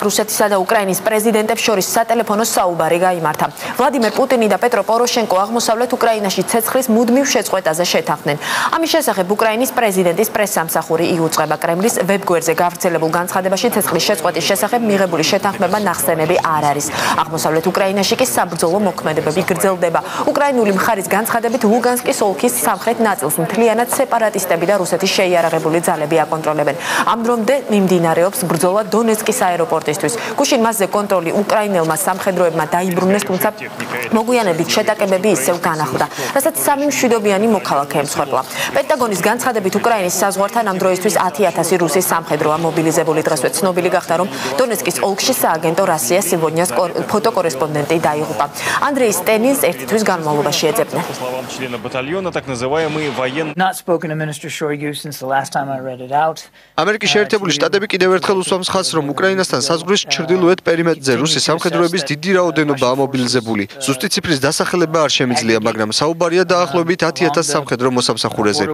რუსეთისა და უკრაინის პრეზიდენტებს შორის სატელეფონო საუბარი გამართა. ვლადიმერ პუტინი და პეტრო პოროშენკო აღმოსავლეთ უკრაინაში ცეცხლის მუდმივ შეწყვეტაზე შეთანხმდნენ. ამის შესახებ უკრაინის პრეზიდენტის პრესსამსახური იუწყება კრემლის ვებგვერდზე გავრცელებულ განცხადებაში ცეცხლის შეწყვეტის შესახებ მიღებული შეთანხმება ნახსენები არ არის. აღმოსავლეთ უკრაინაში კი საბრძოლო მოქმედებები გრძელდება. უკრაინული მხარის განცხადებით ლუგანსკის ოლქის სამხრეთ ნაწილს მთლიანად სეპარატისტები და რუსეთის შეიარაღებული ძალები აკონტროლებენ. ამ დრომდე მიმდინარეობს ბრძოლა დონეცკის სპორტისტვის. გუშინ მასზე კონტროლი უკრაინელმა სამხედროებმა დაიბრუნეს, თუმცა მოგვიანებით შეტაკებები ისევ განახლდა, რასაც სამი მშვიდობიანი მოქალაქე ემსხვერპლა. პენტაგონის განცხადებით უკრაინის საზღვართან ამ დროისთვის 10000 რუსი სამხედროა მობილიზებული. დღესვე ცნობილი გახდა, რომ დონეცკის ოლქში სააგენტო რასია სივონიას ფოტოკორესპონდენტი დაიღუპა. ანდრეი სტენინს ერთი თვის განმავლობაში ეძებდნენ. Not spoken to Minister Shoigu since the last time I read it out. ამერიკის შეერთებული შტატები კიდევ ერთხელ უსვამს ხაზს, რომ უკრაინასთან საზღვრის ჩრდილოეთ პერიმეტრზე რუსის სამხედროების დიდი რაოდენობაა მობილიზებული ზუსტი ციფრის დასახელება არ შემიძლია მაგრამ საუბარია დაახლოებით 10000 სამხედრო მოსამსახურეზე